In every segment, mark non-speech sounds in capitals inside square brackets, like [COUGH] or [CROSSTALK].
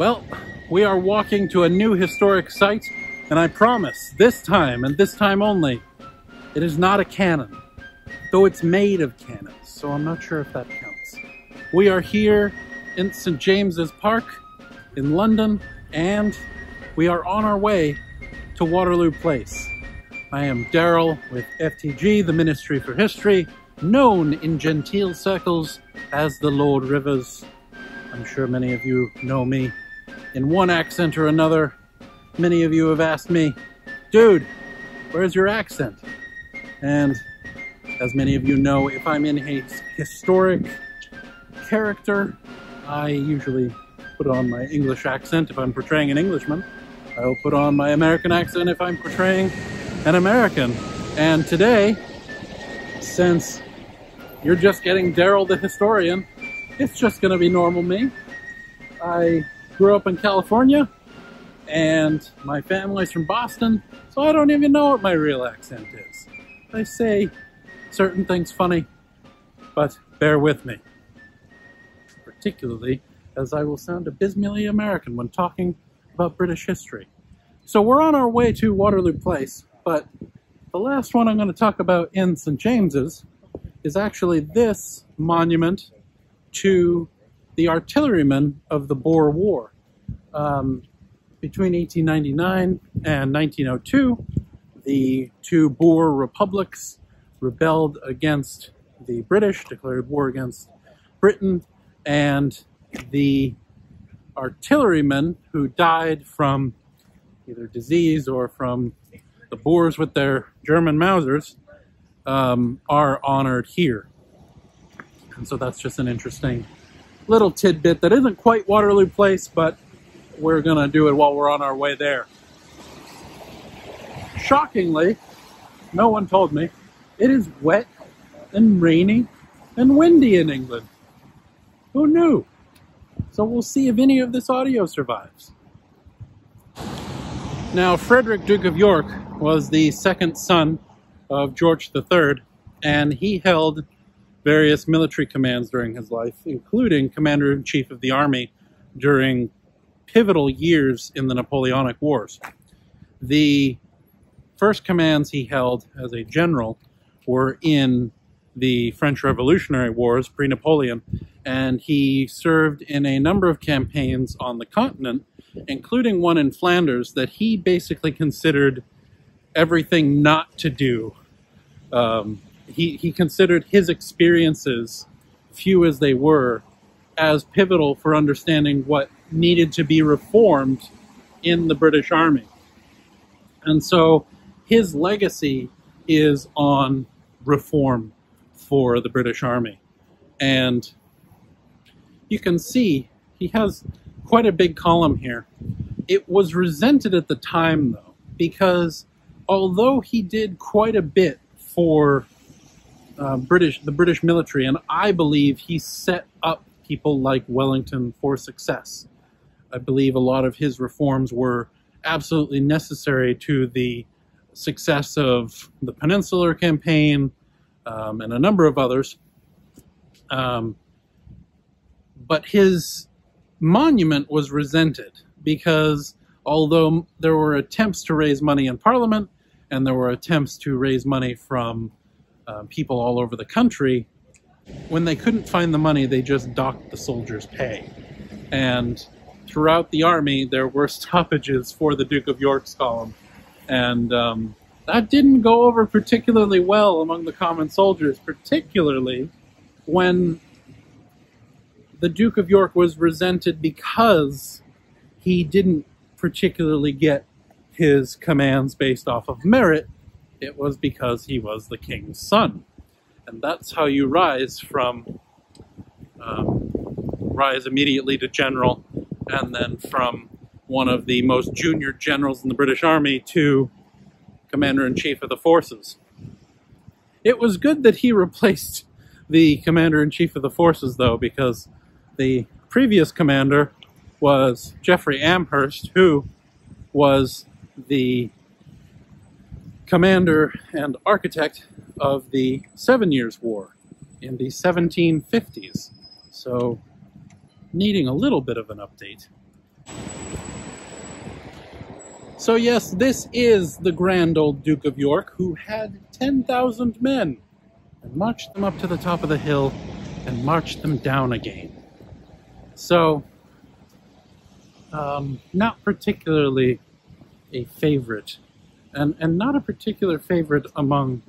Well, we are walking to a new historic site, and I promise, this time, and this time only, it is not a cannon, though it's made of cannons, so I'm not sure if that counts. We are here in St. James's Park in London, and we are on our way to Waterloo Place. I am Daryl with FTG, the Ministry for History, known in genteel circles as the Lord Rivers. I'm sure many of you know me in one accent or another. Many of you have asked me, dude, where's your accent? And as many of you know, if I'm in a historic character, I usually put on my English accent if I'm portraying an Englishman. I'll put on my American accent if I'm portraying an American. And today, since you're just getting Daryl the historian, it's just to be normal me. I grew up in California and my family's from Boston, so I don't even know what my real accent is. I say certain things funny, but bear with me. Particularly as I will sound abysmally American when talking about British history. So we're on our way to Waterloo Place, but the last one I'm going to talk about in St. James's is actually this monument to the artillerymen of the Boer War. Um, between 1899 and 1902, the two Boer republics rebelled against the British, declared war against Britain, and the artillerymen who died from either disease or from the Boers with their German Mausers um, are honored here. And so that's just an interesting little tidbit that isn't quite Waterloo Place, but we're going to do it while we're on our way there. Shockingly, no one told me, it is wet and rainy and windy in England. Who knew? So we'll see if any of this audio survives. Now, Frederick, Duke of York, was the second son of George III, and he held various military commands during his life, including Commander in Chief of the Army during pivotal years in the Napoleonic Wars. The first commands he held as a general were in the French Revolutionary Wars pre Napoleon, and he served in a number of campaigns on the continent, including one in Flanders that he basically considered everything not to do. Um, he, he considered his experiences, few as they were, as pivotal for understanding what needed to be reformed in the British Army. And so his legacy is on reform for the British Army. And you can see he has quite a big column here. It was resented at the time, though, because although he did quite a bit for uh, British the British military, and I believe he set up people like Wellington for success. I believe a lot of his reforms were absolutely necessary to the success of the Peninsular Campaign um, and a number of others. Um, but his monument was resented because although there were attempts to raise money in Parliament and there were attempts to raise money from uh, people all over the country, when they couldn't find the money, they just docked the soldiers' pay. And throughout the army, there were [LAUGHS] stoppages for the Duke of York's column. And um, that didn't go over particularly well among the common soldiers, particularly when the Duke of York was resented because he didn't particularly get his commands based off of merit. It was because he was the king's son. And that's how you rise from, um, rise immediately to general and then from one of the most junior generals in the British Army to commander in chief of the forces. It was good that he [LAUGHS] replaced the commander in chief of the forces, though, because the previous commander was Jeffrey Amherst, who was the commander and architect of the Seven Years' War in the 1750s. So needing a little bit of an update. So yes, this is the grand old Duke of York who had 10,000 men and marched them up to the top of the hill and marched them down again. So, um, not particularly a favorite, and, and not a particular favorite among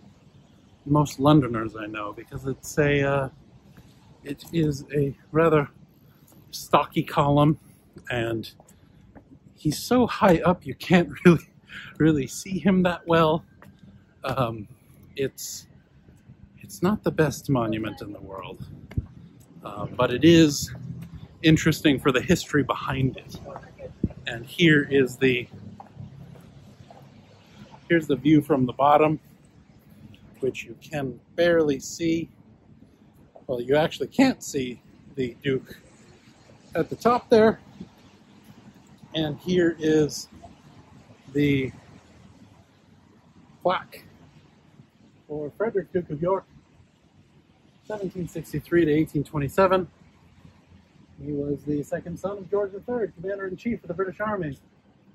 most Londoners I know, because it's a, uh, it is a rather stocky column, and he's so high up you can't [LAUGHS] really, really see him that well. Um, it's, it's not the best monument in the world, uh, but it is interesting for the history behind it. And here is the here's the view from the bottom, which you can barely see. Well, you actually can't see the Duke at the top there. And here is the plaque for Frederick Duke of York, 1763 to 1827. He was the second son of George III, Commander in Chief of the British Army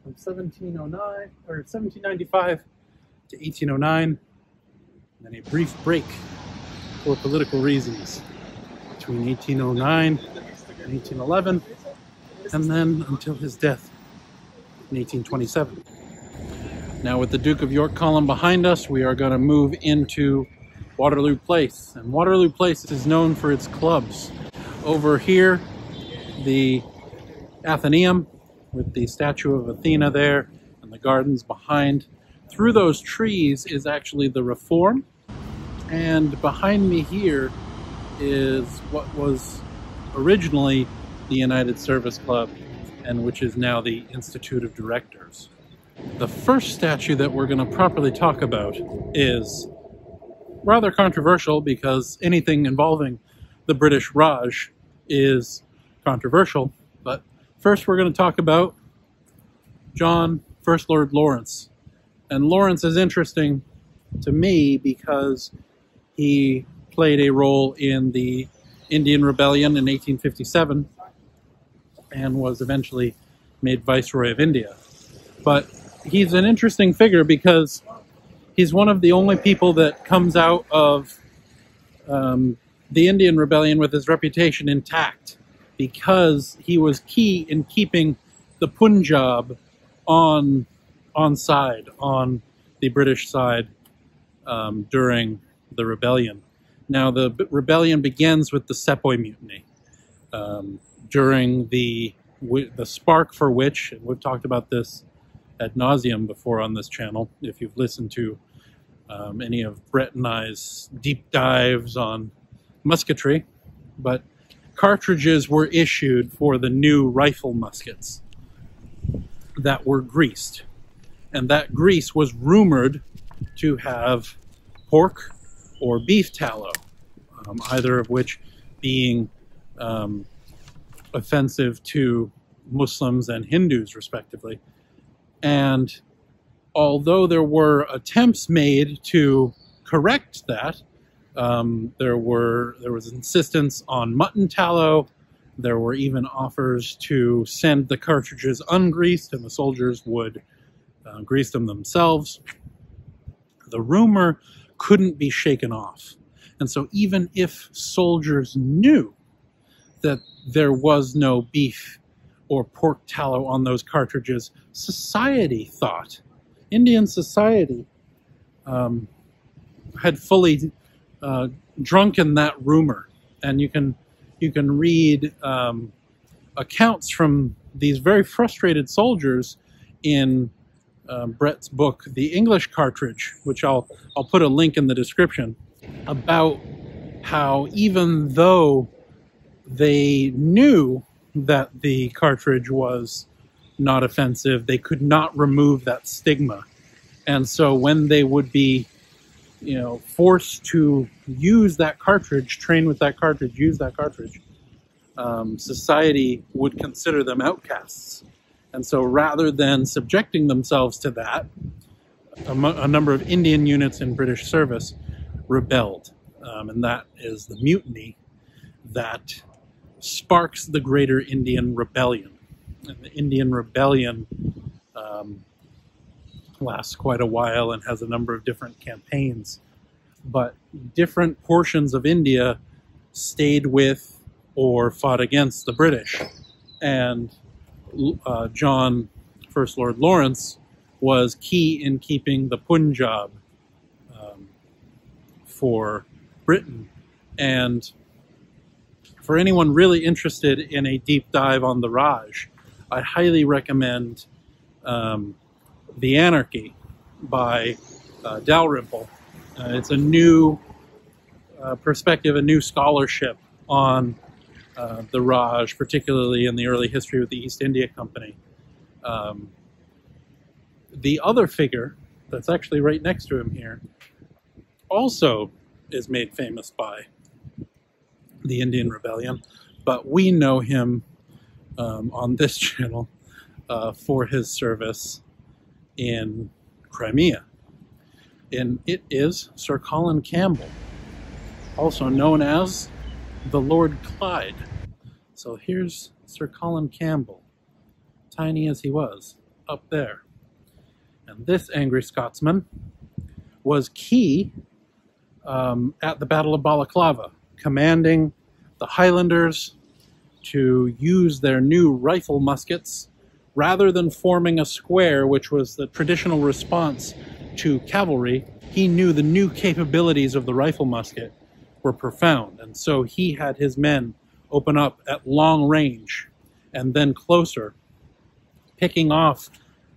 from 1709 or 1795 to 1809, and then a brief break for political reasons between 1809 and 1811, and then until his death in 1827. Now, with the Duke of York column behind us, we are going to move into Waterloo Place. And Waterloo Place is known for its clubs. Over here, the Athenaeum with the statue of Athena there and the gardens behind. Through those trees is actually the Reform. And behind me here is what was originally the United Service Club and which is now the Institute of Directors. The first statue that we're going to properly talk about is rather controversial because anything involving the British Raj is controversial. But first, we're going to talk about John First Lord Lawrence. And Lawrence is interesting to me because he played a role in the Indian Rebellion in 1857 and was eventually made Viceroy of India. But he's an interesting figure because he's one of the only people that comes out of um, the Indian Rebellion with his reputation intact because he was key in keeping the Punjab on on side on the British side um, during the rebellion. Now the rebellion begins with the Sepoy Mutiny, um, during the the spark for which and we've talked about this ad nauseum before on this channel. If you've listened to um, any of Brett and I's deep dives on musketry, but cartridges were issued for the new rifle muskets that were greased. And that grease was rumored to have pork or beef tallow, um, either of which being um, offensive to Muslims and Hindus, respectively. And although there were attempts made to correct that, um, there were there was insistence on mutton tallow. There were even offers to send the cartridges ungreased, and the soldiers would uh, grease them themselves. The rumor couldn't be shaken off, and so even if soldiers knew that there was no beef or pork tallow on those cartridges, society thought, Indian society, um, had fully uh, drunken that rumor, and you can you can read um, accounts from these very frustrated soldiers in um, Brett's book, The English Cartridge, which I'll I'll put a link in the description about how even though they knew that the cartridge was not offensive, they could not remove that stigma. And so when they would be you know, forced to use that cartridge, train with that cartridge, use that cartridge, um, society would consider them outcasts. And so rather than subjecting themselves to that, a, number of Indian units in British service rebelled. Um, and that is the mutiny that sparks the Greater Indian Rebellion. and the Indian Rebellion um, lasts quite a while and has a number of different campaigns. But different portions of India stayed with or fought against the British. And uh, John, First Lord Lawrence, was key in keeping the Punjab um, for Britain. And for anyone really interested in a deep dive on the Raj, I highly recommend um, The Anarchy by uh, Dalrymple. Uh, it's a new uh, perspective, a new scholarship on uh, the Raj, particularly in the early history of the East India Company. Um, the other figure that's actually right next to him here also is made famous by the Indian Rebellion, but we know him um, on this [LAUGHS] channel uh, for his service in Crimea. And it is Sir Colin Campbell, also known as the Lord Clyde. So here's Sir Colin Campbell, tiny as he was, up there. And this angry Scotsman was key um, at the Battle of Balaclava, commanding the Highlanders to use their new rifle muskets rather than forming a square, which was the traditional response to cavalry. He knew the new capabilities of the rifle musket were profound, and so he had his men open up at long range and then closer, picking off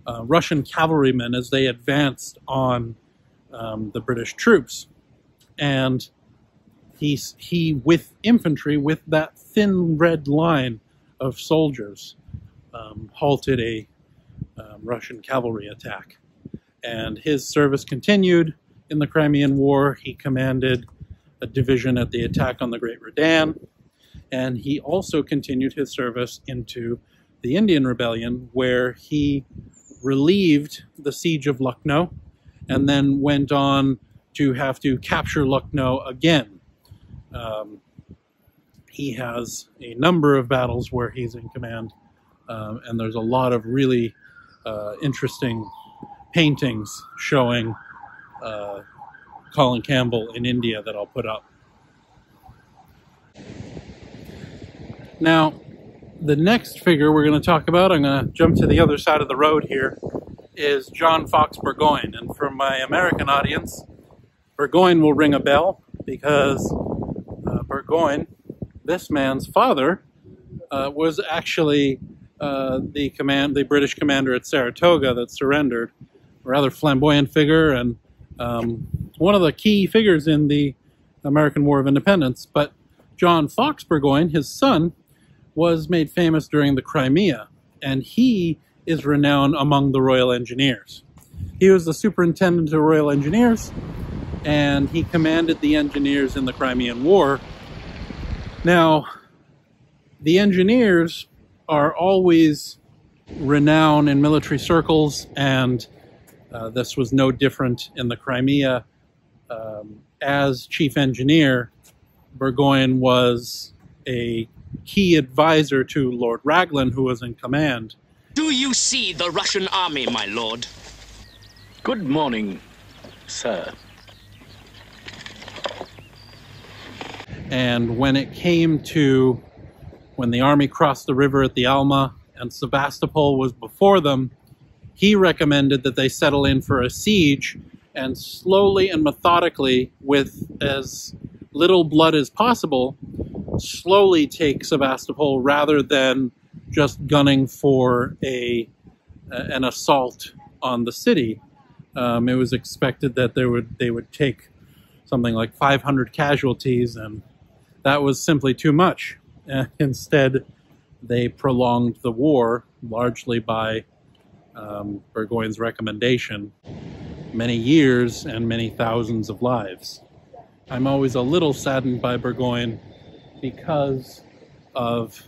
uh, Russian cavalrymen as they advanced on um, the British troops. And he, he, with infantry, with that thin red line of soldiers, um, halted a um, Russian cavalry attack. And his service continued in the Crimean War. He commanded a division at the attack on the Great Redan, and he also continued his service into the Indian Rebellion, where he relieved the siege of Lucknow and then went on to have to capture Lucknow again. Um, he has a number of battles where he's in command, um, and there's a lot of really uh, interesting paintings showing uh, Colin Campbell in India that I'll put up. Now, the next figure we're going to talk about, I'm going to jump to the other side of the road here, is John Fox Burgoyne. And for my American audience, Burgoyne will ring a bell because uh, Burgoyne, this man's father, uh, was actually uh, the command, the British commander at Saratoga that surrendered. A rather flamboyant figure and um, one of the key figures in the American War of Independence. But John Fox Burgoyne, his son, was made famous during the Crimea, and he is renowned among the Royal Engineers. He was the superintendent of Royal Engineers, and he commanded the engineers in the Crimean War. Now, the engineers are always renowned in military circles, and uh, this was no different in the Crimea. Um, as chief engineer, Burgoyne was a key advisor to Lord Raglan, who was in command. Do you see the Russian army, my lord? Good morning, sir. And when it came to when the army crossed the river at the Alma and Sebastopol was before them, he recommended that they settle in for a siege and slowly and methodically, with as little blood as possible, slowly take Sebastopol rather than just gunning for a an assault on the city. Um, it was expected that they would they would take something like 500 casualties, and that was simply too much. [LAUGHS] Instead, they prolonged the war largely by um, Burgoyne's recommendation, many years and many thousands of lives. I'm always a little saddened by Burgoyne because of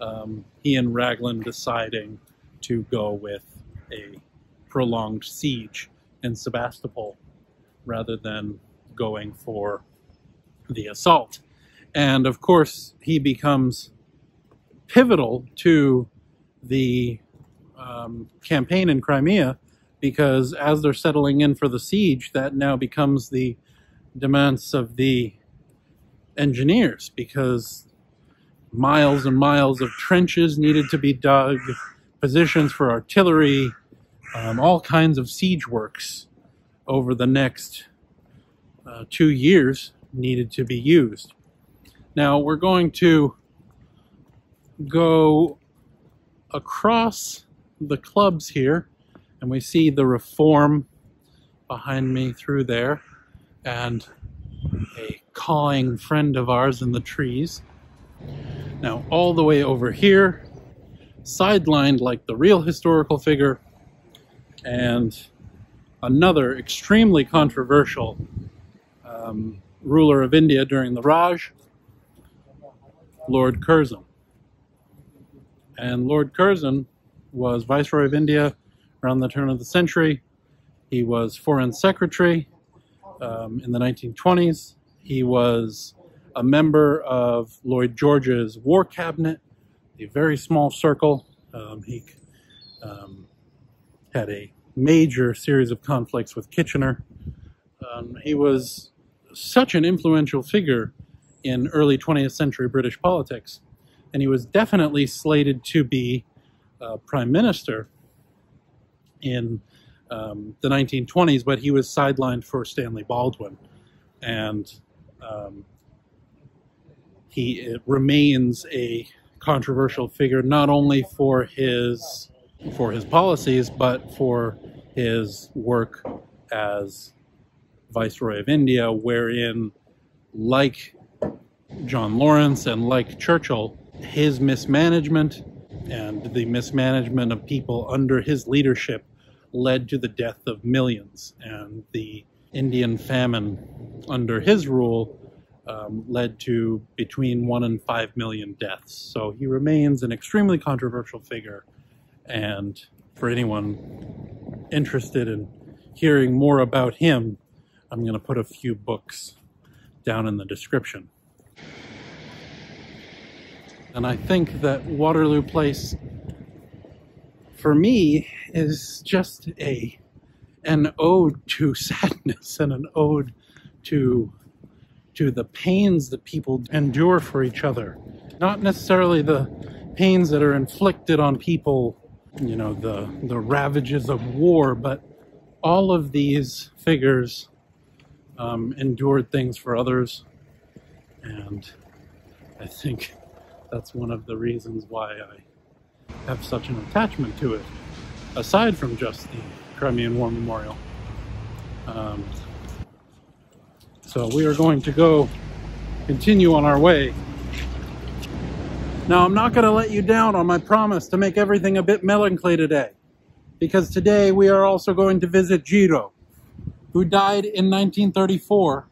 um, he and Raglan deciding to go with a prolonged siege in Sebastopol rather than going for the assault. And of course, he becomes pivotal to the um, campaign in Crimea because as they're settling in for the siege, that now becomes the demands of the engineers because miles and miles of trenches needed to be dug, positions for artillery, um, all kinds of siege works over the next uh, two years needed to be used. Now we're going to go across the clubs here and we see the reform behind me through there and a cawing friend of ours in the trees. Now, all the way over here, sidelined like the real historical figure, and another extremely controversial um, ruler of India during the Raj, Lord Curzon. And Lord Curzon was Viceroy of India around the turn of the century. He was Foreign Secretary um, in the 1920s. He was a member of Lloyd George's War Cabinet, a very small circle. Um, he um, had a major series of conflicts with Kitchener. Um, he was such an influential figure in early 20th century British politics, and he was definitely slated to be uh, prime minister in um, the 1920s, but he was sidelined for Stanley Baldwin. And um, he remains a controversial figure not only for his for his policies but for his work as viceroy of India wherein like John Lawrence and like Churchill his mismanagement and the mismanagement of people under his leadership led to the death of millions. And the Indian famine under his rule um, led to between one and five million deaths. So he remains an extremely controversial figure. And for anyone interested in hearing more about him, I'm going to put a few books down in the description. And I think that Waterloo Place for me is just a an ode to [LAUGHS] sadness and an ode to to the pains that people endure for each other. Not necessarily the pains that are inflicted on people you know the the ravages of war but all of these figures um, endured things for others. And i think that's one of the reasons why i have such an attachment to it, aside from just the Crimean War Memorial. Um, so we are going to go continue on our way. Now, I'm not going to let you down on my promise to make everything a bit melancholy today, because today we are also going to visit Giro, who died in 1934.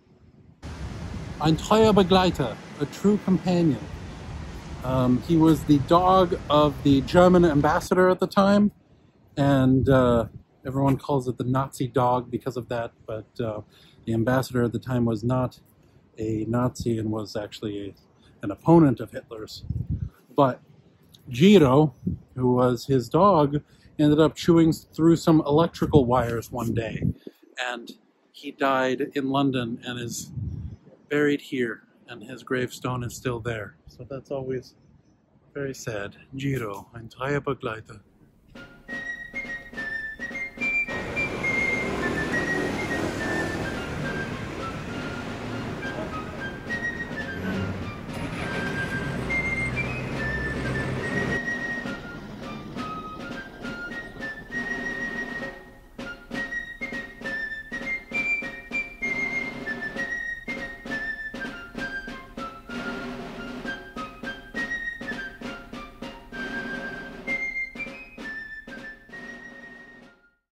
Ein treuer Begleiter, a true companion. Um, he was the dog of the German ambassador at the time, and uh, everyone calls it the Nazi dog because of that. But uh, the ambassador at the time was not a Nazi and was actually a, an opponent of Hitler's. But Giro, who was his dog, ended up chewing through some electrical wires one day, and he died in London and is buried here and his gravestone is still there. So that's always very sad. Giro, ein treuer Begleiter.